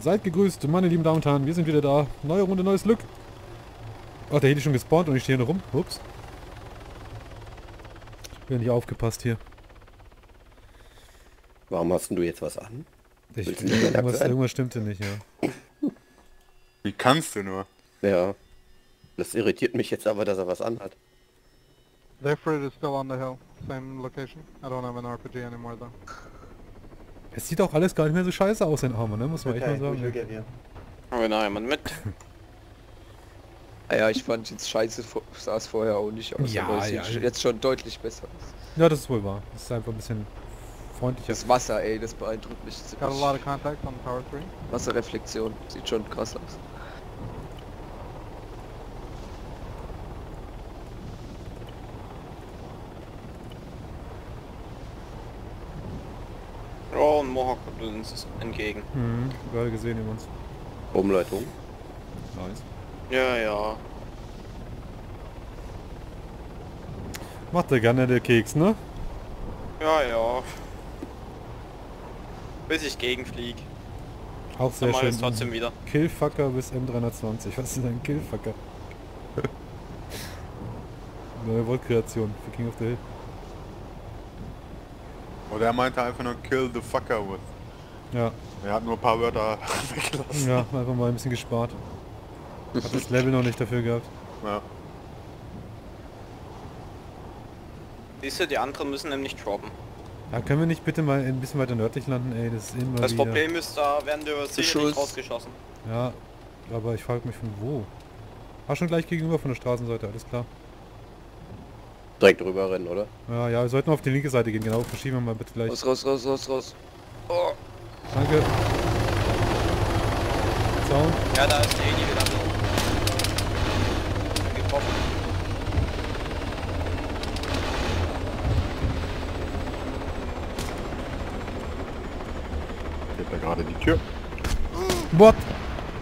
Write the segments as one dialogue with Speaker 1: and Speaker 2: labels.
Speaker 1: Seid gegrüßt, meine lieben Damen und Herren, wir sind wieder da. Neue Runde, neues Glück. Ach, der Heli ist schon gespawnt und ich stehe hier noch rum. Ups. Bin nicht aufgepasst hier.
Speaker 2: Warum hast denn du jetzt was an?
Speaker 1: Ich, irgendwas, irgendwas stimmte nicht, ja.
Speaker 3: Wie kannst du nur?
Speaker 2: Ja. Das irritiert mich jetzt aber, dass er was anhat.
Speaker 4: Their freight is still on the hill. Same location. I don't have an RPG anymore though.
Speaker 1: Es sieht auch alles gar nicht mehr so scheiße aus in Armor, ne? Muss man echt mal sagen.
Speaker 5: here?
Speaker 6: Haben wir noch jemanden mit?
Speaker 7: Ah ja, ich fand jetzt scheiße sah es vorher auch nicht aus,
Speaker 1: Ja,
Speaker 7: aber es
Speaker 1: ja.
Speaker 7: sieht jetzt schon deutlich besser aus.
Speaker 1: Ja, das ist wohl wahr. Das ist einfach ein bisschen freundlicher.
Speaker 7: Das Wasser, ey, das beeindruckt mich
Speaker 4: Got a lot
Speaker 7: ziemlich.
Speaker 4: of contact on Tower 3.
Speaker 7: Wasserreflexion, sieht schon krass aus.
Speaker 6: Oh, und Mohawk kommt uns entgegen.
Speaker 1: Mhm, gerade gesehen über uns.
Speaker 2: Umleitung.
Speaker 1: Nice.
Speaker 6: Ja, ja.
Speaker 1: Macht er gerne der Keks, ne?
Speaker 6: Ja, ja. Bis ich gegenflieg.
Speaker 1: Auch sehr schön.
Speaker 6: trotzdem wieder.
Speaker 1: Killfucker bis M320. Was ist ein Killfucker? Neue Wortkreation für King of the Hill.
Speaker 3: Oder er meinte einfach nur kill the fucker with.
Speaker 1: Ja,
Speaker 3: Er hat nur ein paar Wörter weggelassen.
Speaker 1: ja, einfach mal ein bisschen gespart. Hat das Level noch nicht dafür gehabt.
Speaker 3: Ja.
Speaker 6: Siehst du, die anderen müssen nämlich droppen.
Speaker 1: Ja, können wir nicht bitte mal ein bisschen weiter nördlich landen, ey, das ist immer
Speaker 6: Das
Speaker 1: wieder...
Speaker 6: Problem ist, da werden wir sicherlich rausgeschossen.
Speaker 1: Ja, aber ich frage mich von wo. War schon gleich gegenüber von der Straßenseite, alles klar.
Speaker 2: Direkt drüber rennen, oder?
Speaker 1: Ja, ja, wir sollten auf die linke Seite gehen, genau. Verschieben wir mal bitte gleich.
Speaker 7: Raus, raus, raus, raus, raus. Oh,
Speaker 1: Danke. Zaun.
Speaker 6: Ja, da ist der Heli wieder. Getroffen.
Speaker 3: Geht da gerade die Tür.
Speaker 1: What?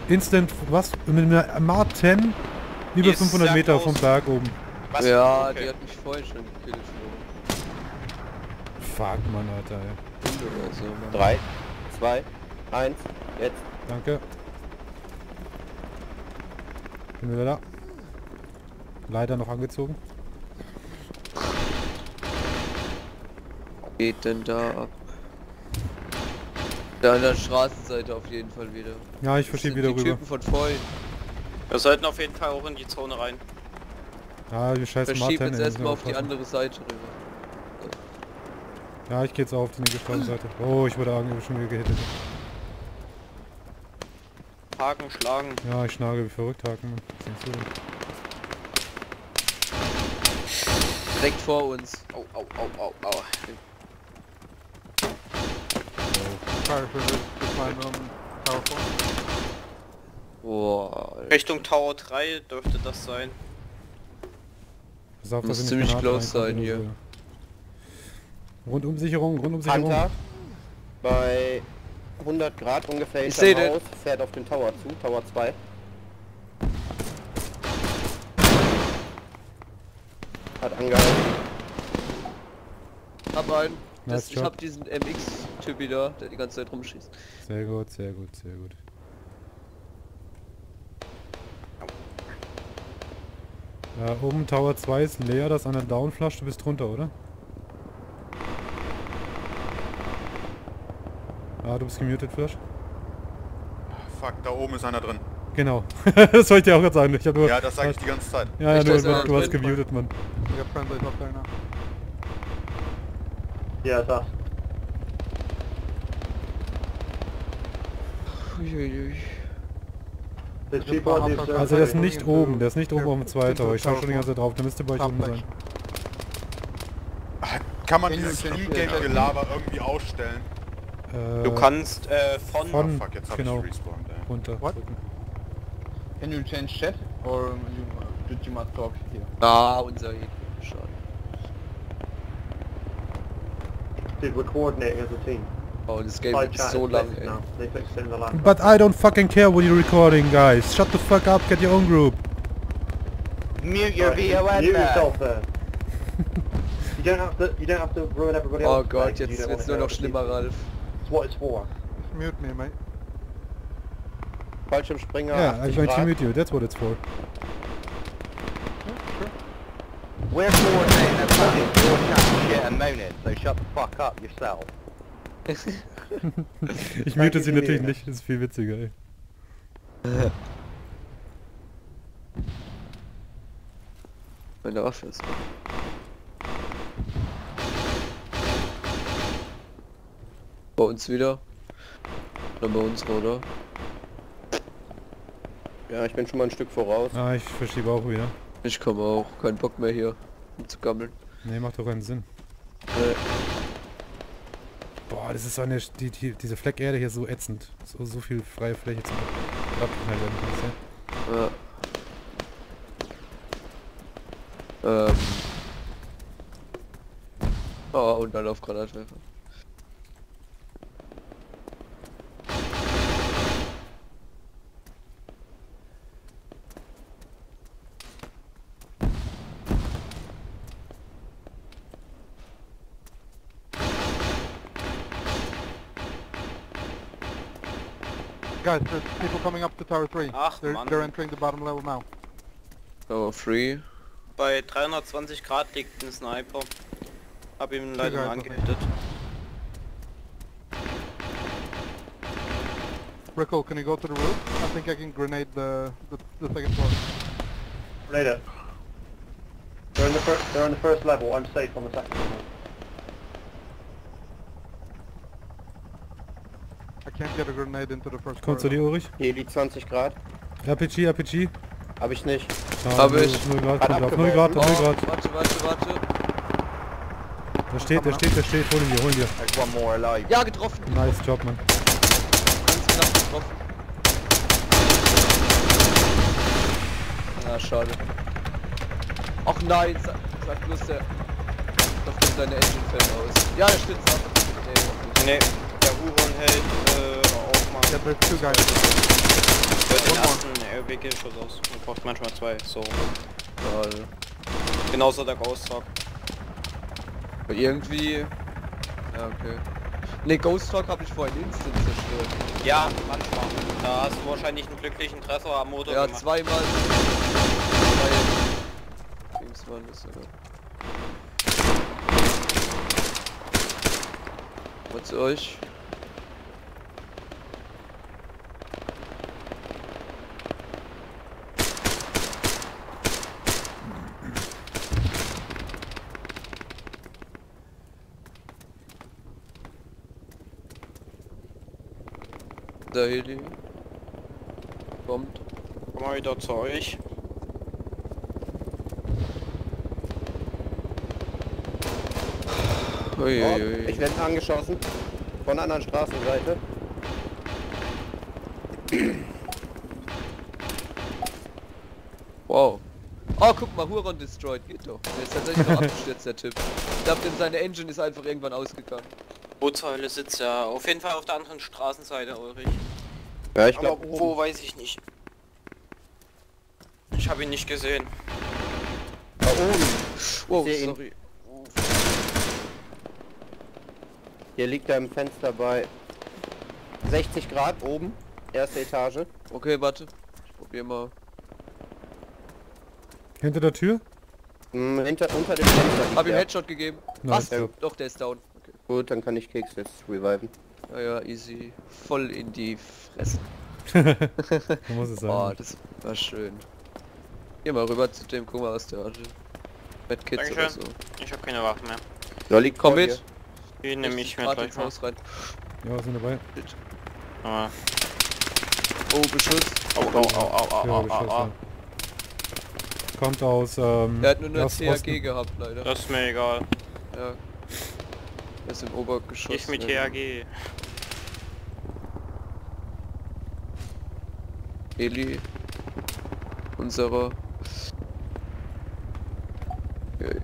Speaker 1: Instant, was? Mit einer Marten? Über
Speaker 6: Ist
Speaker 1: 500
Speaker 6: sehr
Speaker 1: Meter vom Berg oben.
Speaker 6: Was?
Speaker 7: ja,
Speaker 6: Okay.
Speaker 7: die hat mich vorhin schon gekillt.
Speaker 1: Fuck, Mann, Alter, ey.
Speaker 7: Stunde oder so, Mann.
Speaker 2: 3, 2, 1, jetzt.
Speaker 1: Danke. Bin wieder da. Leider noch angezogen.
Speaker 7: Geht denn da ab? Da an der Straßenseite auf jeden Fall wieder.
Speaker 1: Ja, ich verschiebe wieder
Speaker 7: die
Speaker 1: rüber.
Speaker 7: Typen von vorhin.
Speaker 6: Wir sollten auf jeden Fall auch in die Zone rein.
Speaker 1: Ja, die scheiß
Speaker 7: Verschieb
Speaker 1: Marten.
Speaker 7: jetzt erstmal auf
Speaker 1: wir
Speaker 7: die andere Seite rüber.
Speaker 1: Ja, ich gehe jetzt auf die linke Straßenseite. Oh, ich wurde irgendwie schon wieder gehittet.
Speaker 6: Haken, schlagen.
Speaker 1: Ja, ich schnage wie verrückt, Haken. Mann. Was denkst du denn?
Speaker 7: Direkt vor uns.
Speaker 6: Au, au, au, au, au.
Speaker 4: Fire service just landed on Tower 4.
Speaker 7: Boah. Alter.
Speaker 6: Richtung Tower 3 dürfte das sein.
Speaker 1: Auf,
Speaker 7: Muss ziemlich close sein hier.
Speaker 1: Rundumsicherung, Rundumsicherung.
Speaker 2: Hunter bei 100 Grad ungefähr
Speaker 7: Ich den.
Speaker 2: Haus, fährt auf den Tower zu, Tower 2. Hat angehalten.
Speaker 7: Hab einen.
Speaker 1: Nice
Speaker 7: Das, ich hab diesen MX-Typ wieder, der die ganze Zeit rumschießt.
Speaker 1: Sehr gut, sehr gut, sehr gut. Ja, oben Tower 2 ist leer, das an der Downflash, du bist drunter, oder? Ah, du bist gemutet, Flash?
Speaker 3: Fuck, da oben ist einer drin.
Speaker 1: Genau. das wollte ich dir auch gerade sagen. Ich hab nur...
Speaker 3: Ja, das sage ich die ganze Zeit.
Speaker 1: Ja, ja, nur, du, du hast gemutet, Mann.
Speaker 4: Got friendlies up there now.
Speaker 5: Yeah, it's us.
Speaker 7: Uiuiui.
Speaker 1: Also der ist nicht oben, der ist nicht oben auf dem Tower. Ich schau schon die ganze Zeit drauf, der müsste bei euch oben sein.
Speaker 3: Kann man dieses
Speaker 4: change
Speaker 3: Team
Speaker 4: the
Speaker 3: Game
Speaker 4: setting?
Speaker 3: Gelaber irgendwie ausstellen?
Speaker 1: Äh,
Speaker 6: Du kannst äh, von...
Speaker 1: von-
Speaker 3: Ah, fuck, jetzt hab
Speaker 1: genau.
Speaker 3: ich respawned, ey.
Speaker 1: runter.
Speaker 4: What?
Speaker 8: Can you change chat or you, did you must talk here?
Speaker 7: Ah, unser Hit. Schade.
Speaker 5: Dude, we're coordinating as a team.
Speaker 7: Oh, das Game so
Speaker 5: is
Speaker 7: lang,
Speaker 5: fixed
Speaker 7: ey.
Speaker 5: now. They fixed it in the last
Speaker 1: But I don't fucking care what you're recording, guys. Shut the fuck up, get your own group.
Speaker 8: Mute your
Speaker 5: Right,
Speaker 8: VON
Speaker 5: Mute yourself there. you don't have to. You don't have to ruin everybody
Speaker 7: Oh
Speaker 5: else's
Speaker 7: Gott, jetzt wird's nur noch schlimmer. Ralf.
Speaker 5: It's what it's for.
Speaker 4: Mute me, mate.
Speaker 2: Fallschirmspringer.
Speaker 1: Yeah, I'm
Speaker 2: 80
Speaker 1: going to meet you. That's what it's for.
Speaker 2: We're coordinating a fucking chat shit and moaning, so shut the fuck up yourself.
Speaker 1: Ich mute sie natürlich nicht. Das ist viel witziger, ey.
Speaker 7: Meine Waffe ist. Bei uns wieder. Oder bei uns, oder?
Speaker 2: Ja, ich bin schon mal ein Stück voraus.
Speaker 1: Ah, ich verschiebe auch wieder.
Speaker 7: Ich komme auch. Kein Bock mehr hier umzugammeln.
Speaker 1: Nee, macht doch keinen Sinn.
Speaker 7: Äh,
Speaker 1: Boah, das ist so eine, die, die, diese Fleckerde hier so ätzend. So, so viel freie Fläche zum Abknallen werden.
Speaker 7: ja. Ähm. Oh, und dann auf Granatwerfer.
Speaker 4: Guys, there's people coming up to Tower 3.
Speaker 6: Ach,
Speaker 4: they're,
Speaker 6: Mann.
Speaker 4: they're entering the bottom level now.
Speaker 7: Tower 3.
Speaker 6: Bei 320 Grad liegt ein Sniper. Hab ihm leider
Speaker 4: Egal,
Speaker 6: nur
Speaker 4: okay.
Speaker 6: angehittet.
Speaker 4: Rickle, can you go to the roof? I think I can grenade the, the, the second floor.
Speaker 5: Grenade it. They're on the first. They're on the first level. I'm safe on the second level.
Speaker 4: Can't get a grenade into the first
Speaker 1: Kommst du
Speaker 4: floor.
Speaker 1: dir, Ulrich?
Speaker 2: Hier liegt 20 Grad.
Speaker 1: RPG, RPG.
Speaker 2: Hab ich nicht.
Speaker 1: Ah,
Speaker 7: Hab ich.
Speaker 1: null Grad,
Speaker 2: Hat
Speaker 1: kommt auf 0 Grad,
Speaker 2: abgeworfen.
Speaker 1: 0
Speaker 7: Oh,
Speaker 1: Grad.
Speaker 7: warte, warte, warte.
Speaker 1: Da steht, da steht, da steht. Hol ihn dir, hol ihn dir.
Speaker 2: One more alive.
Speaker 7: Ja, getroffen.
Speaker 1: Nice Job, Mann.
Speaker 7: Ganz knapp getroffen. Ja, schade. Ach nein, sag, sag bloß der... Doch kommt seine Engine fällt aus. Ja, der stürzt ab. Nee,
Speaker 6: Ne, der hält äh, auch mal.
Speaker 4: Yeah, there's two guys.
Speaker 6: Hört den ersten RBG-Schuss aus. Man braucht manchmal zwei. So.
Speaker 7: schade.
Speaker 6: Genauso der Ghost Talk.
Speaker 7: Irgendwie... Ja, okay. Ne, Ghost Talk habe ich vorhin instant zerstört.
Speaker 6: Ja, manchmal. Da hast du wahrscheinlich einen glücklichen Treffer am Motor
Speaker 7: Ja,
Speaker 6: gemacht.
Speaker 7: zweimal. Zwei Dings waren das, oder? Was euch? Der Heli kommt.
Speaker 6: Komm mal wieder zu euch.
Speaker 2: Oh,
Speaker 7: Uiuiui.
Speaker 2: ich werde angeschossen. Von der anderen Straßenseite.
Speaker 7: Wow. Oh, guck mal, Huron destroyed, geht doch. Der ist tatsächlich noch abgestürzt, der Typ. Ich glaube, denn seine Engine ist einfach irgendwann ausgegangen.
Speaker 6: Bootsheule sitzt ja auf jeden Fall auf der anderen Straßenseite, Ulrich.
Speaker 2: Ja, ich
Speaker 6: Aber
Speaker 2: glaube,
Speaker 6: wo weiß ich nicht. Ich habe ihn nicht gesehen.
Speaker 2: da oben. Ihn.
Speaker 7: sorry.
Speaker 2: Hier liegt er im Fenster bei 60 Grad oben. Erste Etage.
Speaker 7: Okay, warte. Ich probier mal.
Speaker 1: Hinter der Tür?
Speaker 2: Hm, hinter, unter dem Fenster
Speaker 7: Hab ihm. Headshot gegeben.
Speaker 1: Nice.
Speaker 7: Was?
Speaker 2: Ja.
Speaker 7: Doch, der ist down.
Speaker 2: Gut, dann kann ich Keks jetzt reviven.
Speaker 7: Ja, ja, easy. Voll in die Fresse.
Speaker 1: Muss es
Speaker 7: Oh,
Speaker 1: sein.
Speaker 7: das war schön. Geh mal rüber zu dem, guck mal, was der hatte. Medkits oder so.
Speaker 6: Dankeschön. Ich habe keine Waffen mehr.
Speaker 2: Da liegt
Speaker 7: Komm mit.
Speaker 6: Die nehme ich mir gleich.
Speaker 7: Haus rein.
Speaker 1: Ja, sind dabei.
Speaker 6: Aber
Speaker 7: Oh, Beschuss.
Speaker 6: Au, au, au, au,
Speaker 1: Ja,
Speaker 6: au, au, au.
Speaker 1: ja. Kommt aus, ähm...
Speaker 7: Der hat nur eine THG gehabt, leider.
Speaker 6: Das ist mir egal.
Speaker 7: Ja. Er ist im Obergeschoss.
Speaker 6: Ich mit
Speaker 7: ja.
Speaker 6: THG.
Speaker 7: Eli. Unserer. Okay.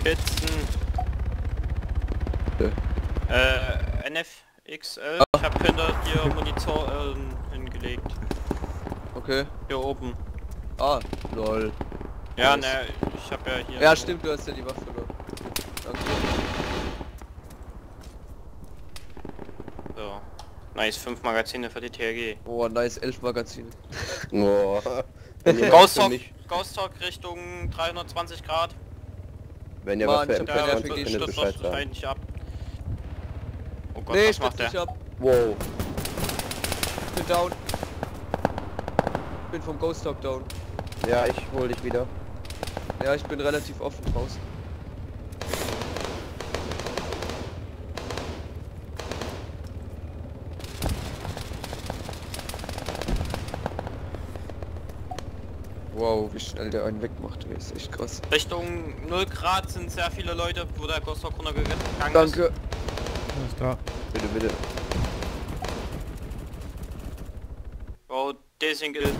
Speaker 6: Spitzen.
Speaker 7: Ja.
Speaker 6: Äh, NFXL. Ich habe hinter dir Monitor äh, hingelegt.
Speaker 7: Okay.
Speaker 6: Hier oben.
Speaker 7: Ah, lol.
Speaker 6: Ja, ne, ich habe ja hier.
Speaker 7: Ja, stimmt, du hast ja die Waffe verloren. Danke.
Speaker 6: So. Nice, 5 Magazine für die TRG.
Speaker 7: Oh, nice, 11 Magazine.
Speaker 2: Ihr was
Speaker 6: Ghost Talk, Ghost Talk Richtung 320 Grad.
Speaker 2: wenn ihr
Speaker 7: Mann,
Speaker 2: was für
Speaker 7: ich hab
Speaker 2: MP habt, findet
Speaker 6: stürzt
Speaker 2: Bescheid sagen.
Speaker 6: wahrscheinlich ab. Oh Gott,
Speaker 7: nee,
Speaker 6: was macht
Speaker 7: dich
Speaker 6: der?
Speaker 7: ab.
Speaker 2: Wow.
Speaker 7: Bin down. Bin vom Ghost Talk down.
Speaker 2: Ja, ich hol dich wieder.
Speaker 7: Ja, ich bin relativ offen draußen. Wow, wie schnell der einen wegmacht, ey, ist echt krass.
Speaker 6: Richtung 0 Grad sind sehr viele Leute, wo der Ghost Talk runtergegangen ist.
Speaker 7: Danke.
Speaker 1: Alles klar.
Speaker 2: Bitte, bitte.
Speaker 6: Oh, Desingel.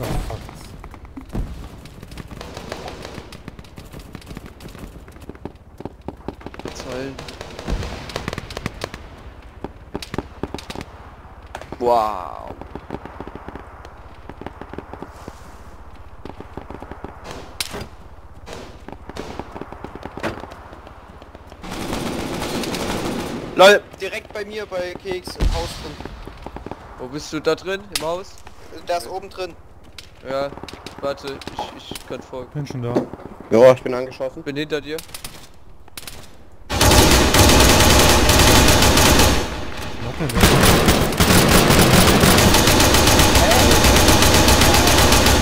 Speaker 1: Oh, fuck.
Speaker 7: Zahlen. Wow.
Speaker 2: LOL, direkt bei mir, bei Keks im Haus drin.
Speaker 7: Wo bist du da drin? Im Haus?
Speaker 2: Der ist oben drin.
Speaker 7: Ja. Warte, ich, ich kann folgen.
Speaker 1: Bin schon da.
Speaker 2: Ja, ich bin angeschossen.
Speaker 7: Bin hinter dir.
Speaker 1: Was denn das?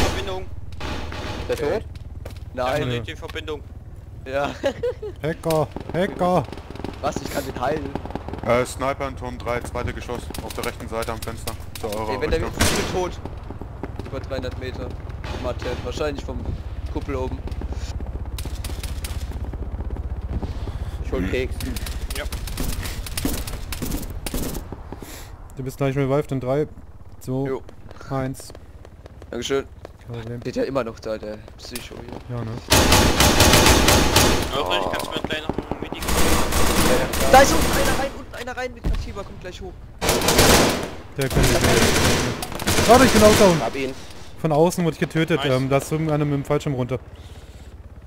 Speaker 6: Verbindung.
Speaker 2: Der tot?
Speaker 7: Nein.
Speaker 1: Ja.
Speaker 6: Die Verbindung.
Speaker 7: Ja.
Speaker 1: Hacker! Hacker!
Speaker 7: Was? Ich kann den heilen.
Speaker 3: Äh, Sniper in Turm 3, zweite Geschoss, auf der rechten Seite am Fenster. Zu eurer
Speaker 7: Ey, wenn der
Speaker 3: Richtung.
Speaker 7: ich bin tot. Über 300 Meter. Mathe. Wahrscheinlich vom Kuppel oben.
Speaker 2: Ich hol Keks.
Speaker 1: Du bist gleich revived in 3, 2,
Speaker 7: Jo.
Speaker 1: 1.
Speaker 7: Dankeschön.
Speaker 1: Problem.
Speaker 7: Steht ja immer noch da, der Psycho hier.
Speaker 1: Ja, ne?
Speaker 6: Ulrich, kannst du mir gleich noch ein Medi
Speaker 7: Da ist unten einer rein, unten einer rein mit Katiba, kommt gleich hoch.
Speaker 1: Der kann nicht. Warte, ich bin auch down.
Speaker 2: Hab ihn.
Speaker 1: Von außen wurde ich getötet.
Speaker 6: Nice.
Speaker 1: Ähm, da ist irgendeiner mit dem Fallschirm runter.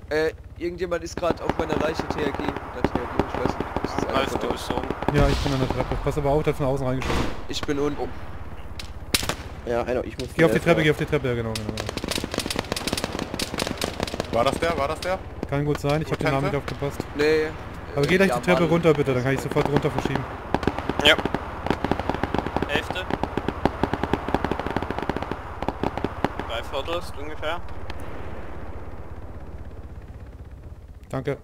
Speaker 7: Äh, irgendjemand ist gerade auf meiner Leiche TRG. TRG, ich weiß nicht. Das ist
Speaker 6: Ralf, du bist so.
Speaker 1: Ja, ich bin an der Treppe. Pass aber der hat von außen reingeschossen.
Speaker 7: Ich bin unten.
Speaker 2: Ja, einer, ich muss
Speaker 1: Geh auf die Treppe, geh auf die Treppe, ja genau, genau. genau.
Speaker 3: War das der? War das der?
Speaker 1: Kann gut sein, ich habe den Namen nicht aufgepasst.
Speaker 7: Nee.
Speaker 1: Aber geh gleich
Speaker 7: ja,
Speaker 1: die Treppe
Speaker 7: Mann.
Speaker 1: runter bitte, dann kann ich sofort runter verschieben.
Speaker 6: Ja. Hälfte. Drei Viertel ist ungefähr.
Speaker 1: Danke.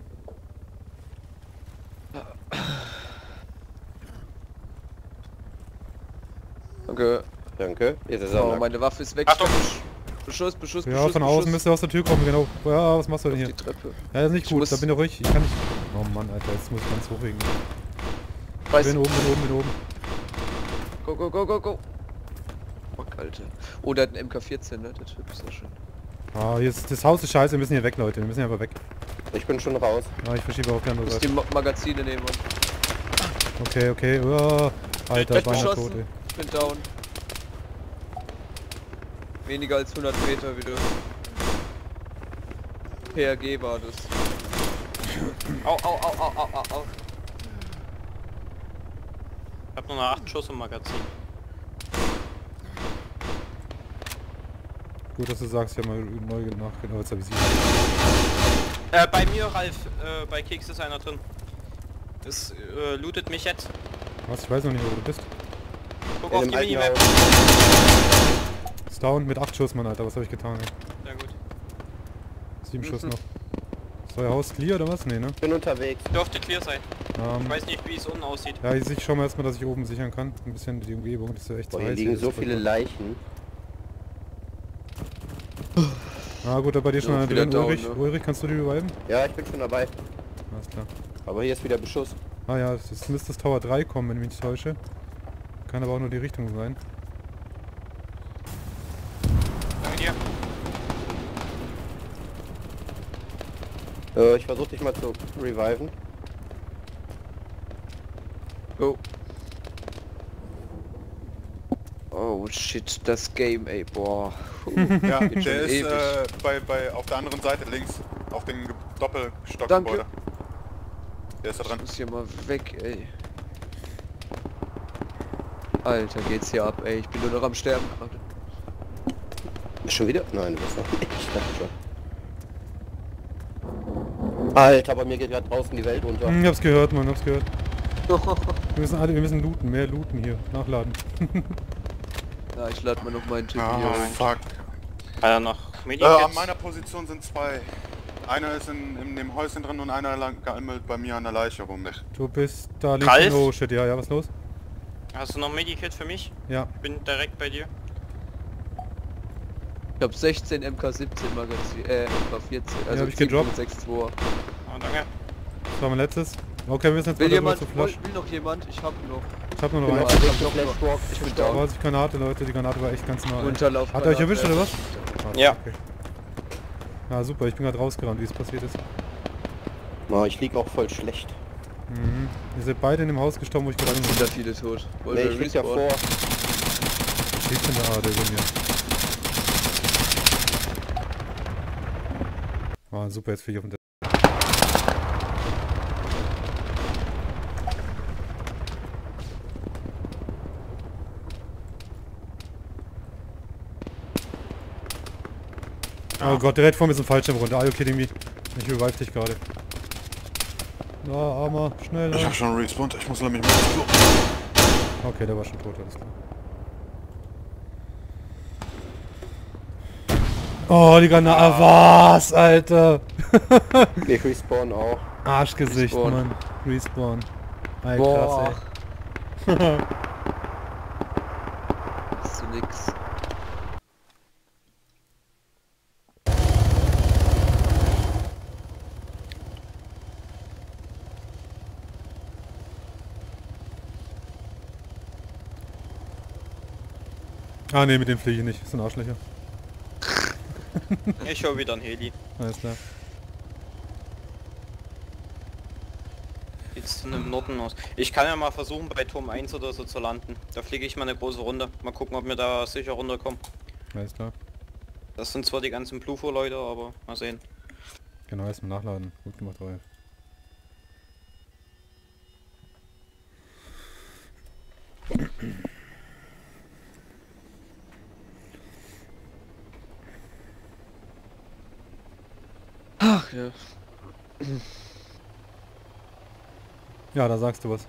Speaker 7: Danke.
Speaker 2: Danke. Jetzt ist er
Speaker 7: Oh, meine Waffe ist weg.
Speaker 6: Achtung.
Speaker 7: Beschuss, Beschuss,
Speaker 1: Ja,
Speaker 7: Beschuss,
Speaker 1: von außen
Speaker 7: Beschuss.
Speaker 1: müsste aus der Tür kommen, genau. Ja, was machst du denn
Speaker 7: auf
Speaker 1: hier?
Speaker 7: die Treppe.
Speaker 1: Ja, das ist nicht
Speaker 7: Ich
Speaker 1: gut, da bin ich ruhig. Ich kann nicht... Oh Mann, Alter, jetzt muss ich ganz hochhegen.
Speaker 7: Weiß.
Speaker 1: Bin oben, bin oben, bin oben.
Speaker 7: Go, go, go, go, go. Fuck, Alter. Oh, der hat einen MK14, ne? Der Typ ist ja schön.
Speaker 1: Ah, ist, das Haus ist scheiße, wir müssen hier weg, Leute. Wir müssen hier einfach weg.
Speaker 2: Ich bin schon raus.
Speaker 1: Ah, ich verschiebe auf die andere
Speaker 7: Muss die Ma Magazine nehmen.
Speaker 1: Okay, okay. Oh, Alter, beinahe
Speaker 7: beschossen.
Speaker 1: tot, ey.
Speaker 7: Ich bin down. Weniger als 100 Meter wieder. PRG war das. Au, au, au, au, au, au, au.
Speaker 6: Ich hab nur noch 8 Schuss im Magazin.
Speaker 1: Gut, dass du sagst, ich habe mal neu nachgedacht. Jetzt habe ich sie.
Speaker 6: Äh, bei mir, Ralf, äh, bei Keks ist einer drin. Das äh, lootet mich jetzt.
Speaker 1: Was? Ich weiß noch nicht, wo du bist.
Speaker 6: Guck
Speaker 2: In
Speaker 6: auf die Minimap.
Speaker 1: Ist down mit 8 Schuss, Mann, Alter. Was habe ich getan, ey?
Speaker 6: Sehr gut.
Speaker 1: 7 Schuss noch. Ist euer Haus clear oder was? Nee, ne?
Speaker 2: Ich bin unterwegs.
Speaker 6: Dürfte clear sein. Ich
Speaker 1: Ähm,
Speaker 6: weiß nicht, wie es unten aussieht.
Speaker 1: ja, ich, ich schau mal erstmal, dass ich oben sichern kann. Ein bisschen die Umgebung, das ist ja echt
Speaker 2: Boah,
Speaker 1: zu
Speaker 2: hier
Speaker 1: heiß.
Speaker 2: liegen
Speaker 1: hier,
Speaker 2: so
Speaker 1: das ist
Speaker 2: viele
Speaker 1: voll-
Speaker 2: Leichen.
Speaker 1: Ah gut, da bei dir schon
Speaker 7: Ja,
Speaker 1: einer
Speaker 7: wieder
Speaker 1: drin.
Speaker 7: down,
Speaker 1: Ulrich,
Speaker 7: ne?
Speaker 1: Ulrich, kannst du die reviven?
Speaker 2: Ja, ich bin schon dabei.
Speaker 1: Alles klar.
Speaker 2: Aber hier ist wieder Beschuss.
Speaker 1: Ah ja, es müsste das Tower 3 kommen, wenn ich mich nicht täusche. Kann aber auch nur die Richtung sein.
Speaker 6: Danke dir.
Speaker 2: Äh, ich versuche dich mal zu reviven.
Speaker 7: Go. Oh shit, das Game, ey, boah.
Speaker 3: Ja,
Speaker 7: Geht schon
Speaker 3: der ist äh, bei, bei, auf der anderen Seite links, auf dem Ge- Doppelstockgebäude. Der ist da dran.
Speaker 7: Ich muss hier mal weg, ey. Alter, geht's hier ab, ey. Ich bin nur noch am Sterben gerade.
Speaker 2: Schon wieder? Nein, du bist noch nicht. Ich dachte schon. Alter, bei mir geht gerade draußen die Welt unter.
Speaker 1: Hm, Ich hab's gehört, Mann, hab's gehört. Wir müssen alle, wir müssen looten, mehr looten hier, nachladen.
Speaker 7: Ja, ich lade mal noch meinen Typen
Speaker 3: Ah,
Speaker 7: hier rein.
Speaker 3: fuck.
Speaker 6: Einer noch
Speaker 3: Äh,
Speaker 6: Medikits.
Speaker 3: an meiner Position sind zwei. Einer ist in, in dem Häuschen drin und einer lang bei mir an der Leiche rum.
Speaker 1: Du bist da links. Oh shit, ja, ja, was los?
Speaker 6: Hast du noch Medikit für mich?
Speaker 1: Ja,
Speaker 6: Bin direkt bei dir.
Speaker 7: Ich hab 16 MK17 Magazin, äh, MK14, also
Speaker 1: hab ich gedroppt.
Speaker 7: 7,62.
Speaker 6: Oh, danke.
Speaker 1: das war mein letztes. Okay, wir müssen jetzt
Speaker 7: Will
Speaker 1: mal
Speaker 7: jemand,
Speaker 1: zu Flash.
Speaker 7: will noch jemand? Ich hab noch.
Speaker 1: Ich hab nur noch
Speaker 2: Genau, also
Speaker 7: ich
Speaker 2: ich
Speaker 7: noch.
Speaker 2: Walk.
Speaker 7: Ich bin
Speaker 1: Da
Speaker 7: down.
Speaker 1: war die Granate, Leute, die Granate war echt ganz nah.
Speaker 7: Unterlauf.
Speaker 1: Hat er euch erwischt oder was? Ah,
Speaker 6: Ja.
Speaker 1: Okay. Ja, super, ich bin gerade rausgerannt, wie es passiert ist.
Speaker 2: Oh, ich lieg auch voll schlecht.
Speaker 1: Mhm. Ihr seid beide in dem Haus gestorben, wo ich gerade
Speaker 7: sind da viele tot. Wollen
Speaker 2: Nee, ich lieg davor.
Speaker 1: Steht in der A, der bei Ah, super, jetzt fliege ich auf den Oh Gott, direkt vor mir ist ein Fallschirm runter. Are you kidding me? Ich revive dich gerade. Na, Armer, schnell.
Speaker 3: Ich hab schon respawned, ich muss nämlich mal.
Speaker 1: Okay, der war schon tot, alles klar. Oh, die Granate. Was, Alter?
Speaker 2: Ich respawn auch.
Speaker 1: Arschgesicht,
Speaker 7: Respawn.
Speaker 1: Mann. Respawn. Ey,
Speaker 7: Boah.
Speaker 1: krass, ey.
Speaker 7: Ist so nix.
Speaker 1: Ah, ne, mit dem fliege ich nicht. Das sind Arschlöcher.
Speaker 6: Ich hol wieder ein Heli.
Speaker 1: Alles klar.
Speaker 6: Sieht's denn im Norden aus? Ich kann ja mal versuchen bei Turm 1 oder so zu landen. Da fliege ich mal eine große Runde. Mal gucken, ob wir da sicher runterkommen.
Speaker 1: Alles klar.
Speaker 6: Das sind zwar die ganzen Blufo-Leute, aber mal sehen.
Speaker 1: Genau, erstmal nachladen. Gut gemacht, Rolf.
Speaker 7: Ja.
Speaker 1: Ja, da sagst du was.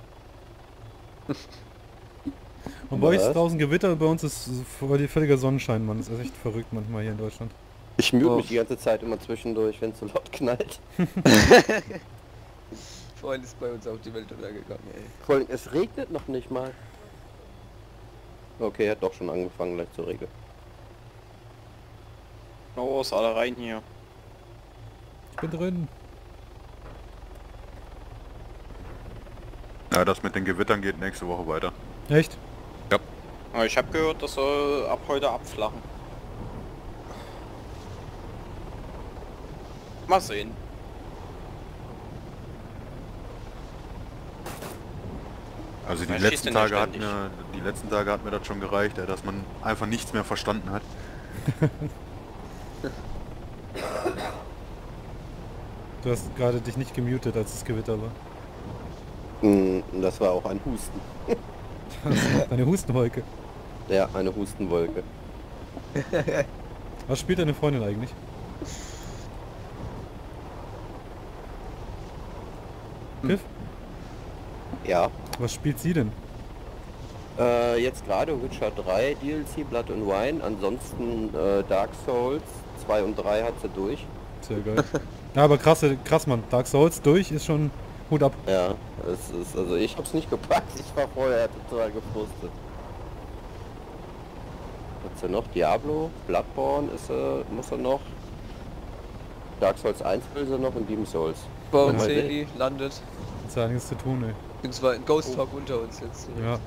Speaker 1: Und bei euch ist draußen Gewitter, bei uns ist voll- völliger Sonnenschein, Mann. Das ist echt verrückt manchmal hier in Deutschland.
Speaker 2: Ich mute
Speaker 7: Oh.
Speaker 2: mich die ganze Zeit immer zwischendurch, wenn es so laut knallt.
Speaker 7: Vorhin ist bei uns auch die Welt untergegangen, ey.
Speaker 2: Vor allem, es regnet noch nicht mal. Okay, hat doch schon angefangen gleich zu regnen.
Speaker 6: Oh, ist alle rein hier.
Speaker 1: Ich bin drin.
Speaker 3: Ja, das mit den Gewittern geht nächste Woche weiter.
Speaker 1: Echt?
Speaker 6: Aber ich habe gehört, das soll ab heute abflachen. Mal sehen.
Speaker 3: Also die letzten Tage hat mir die letzten Tage hat mir das schon gereicht, dass man einfach nichts mehr verstanden hat.
Speaker 1: Du hast gerade dich nicht gemutet, als es Gewitter war.
Speaker 2: Mm, Das war auch ein Husten.
Speaker 1: Deine Hustenwolke.
Speaker 2: Ja, eine Hustenwolke.
Speaker 1: Was spielt deine Freundin eigentlich? Piff?
Speaker 2: Ja.
Speaker 1: Was spielt sie denn?
Speaker 2: Äh, jetzt gerade Witcher 3 DLC, Blood and Wine. Ansonsten äh, Dark Souls 2 und 3 hat sie durch.
Speaker 1: Sehr geil. ja, aber krasse, krass, Mann. Dark Souls durch ist schon Hut ab.
Speaker 2: Ja, es ist, also ich hab's nicht gepackt, ich war vorher total gefrustet. Hat sie noch? Diablo, Bloodborne ist sie, muss er noch. Dark Souls 1 will sie noch und Demon Souls.
Speaker 7: Bei uns Heli landet.
Speaker 1: Ist ja einiges zu tun, ey.
Speaker 7: Beziehungsweise ein Ghost Talk unter uns jetzt.
Speaker 1: Ja.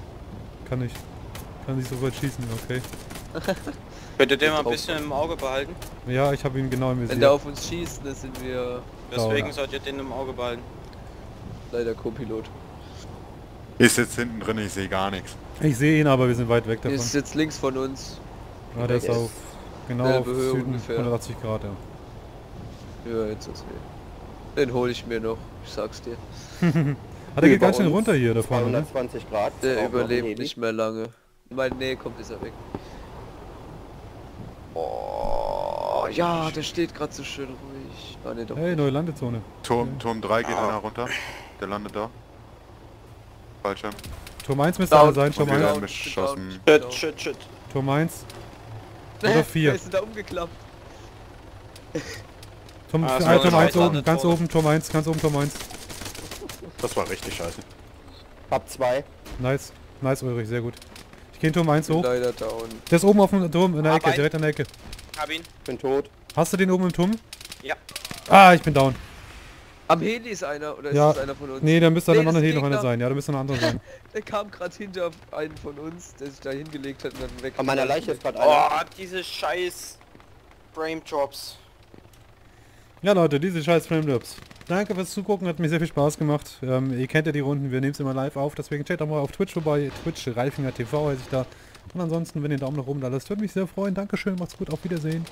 Speaker 1: Kann ich. Kann nicht so weit schießen, okay.
Speaker 6: Könnt ihr den mal ein bisschen im Auge behalten?
Speaker 1: Ja, ich habe ihn genau im
Speaker 7: Wenn der
Speaker 1: Visier.
Speaker 7: auf uns schießt, dann sind wir
Speaker 6: Deswegen
Speaker 1: Ja.
Speaker 6: sollt ihr den im Auge behalten.
Speaker 7: leider Co-Pilot.
Speaker 3: Ist jetzt hinten drin, ich sehe gar nichts.
Speaker 1: Ich sehe ihn, aber wir sind weit weg davon.
Speaker 7: ist jetzt links von uns.
Speaker 1: Ja, der ist
Speaker 2: Yes.
Speaker 1: auf genau auf
Speaker 7: Höhe
Speaker 1: Süden
Speaker 7: ungefähr.
Speaker 1: 180 Grad, ja.
Speaker 7: Ja, jetzt ist weh. Den hole ich mir noch, ich sag's dir.
Speaker 1: Ah, der geht ganz schön runter hier da vorne, ne?
Speaker 2: 220 Grad.
Speaker 7: Der überlebt nicht mehr lange. In meine Nähe kommt, ist er weg. Oh, ja, der steht gerade so schön ruhig. Ah, nee, doch.
Speaker 1: Hey, neue Landezone.
Speaker 3: Turm, Turm 3 geht einer runter. Der landet da. Fallschirm.
Speaker 1: Turm 1 müsste einer sein, Turm
Speaker 3: Und wir
Speaker 1: 1.
Speaker 3: werden beschossen.
Speaker 6: Shit, shit, shit.
Speaker 1: Turm 1.
Speaker 7: Hä?
Speaker 1: Oder 4.
Speaker 7: Wer ist da umgeklappt?
Speaker 1: Turm,
Speaker 6: Ah,
Speaker 1: ah, Turm
Speaker 6: war eine
Speaker 1: 1 oben, ganz oben, Turm 1, ganz oben, Turm 1.
Speaker 3: Das war richtig scheiße.
Speaker 2: Hab zwei.
Speaker 1: Nice, nice Ulrich, sehr gut. Ich gehe in Turm 1 hoch.
Speaker 7: Leider down.
Speaker 1: Der ist oben auf dem Turm, in der Ecke, direkt an der Ecke.
Speaker 6: Hab ihn.
Speaker 2: Bin tot.
Speaker 1: Hast du den oben im Turm?
Speaker 6: Ja.
Speaker 1: Ah, ich bin down.
Speaker 7: Am Heli ist einer, oder ist
Speaker 1: Ja.
Speaker 7: das einer von uns?
Speaker 1: Nee, da müsste an
Speaker 7: Nee, das
Speaker 1: anderen Heli noch einer sein. Ja, da müsste noch ein anderer sein.
Speaker 7: Der kam gerade hinter einen von uns, der sich da hingelegt hat und dann weg.
Speaker 2: An meiner Leiche ist gerade einer.
Speaker 6: Oh, diese scheiß Frame Drops.
Speaker 1: Ja Leute, diese scheiß Framelabs. Danke fürs Zugucken, hat mir sehr viel Spaß gemacht. Ähm, ihr kennt ja die Runden, wir nehmen es immer live auf, deswegen checkt doch mal auf Twitch vorbei. Twitch, Reifinger TV heiße ich da. Und ansonsten, wenn ihr Daumen nach oben da lasst, würde mich sehr freuen. Dankeschön, macht's gut, auf Wiedersehen.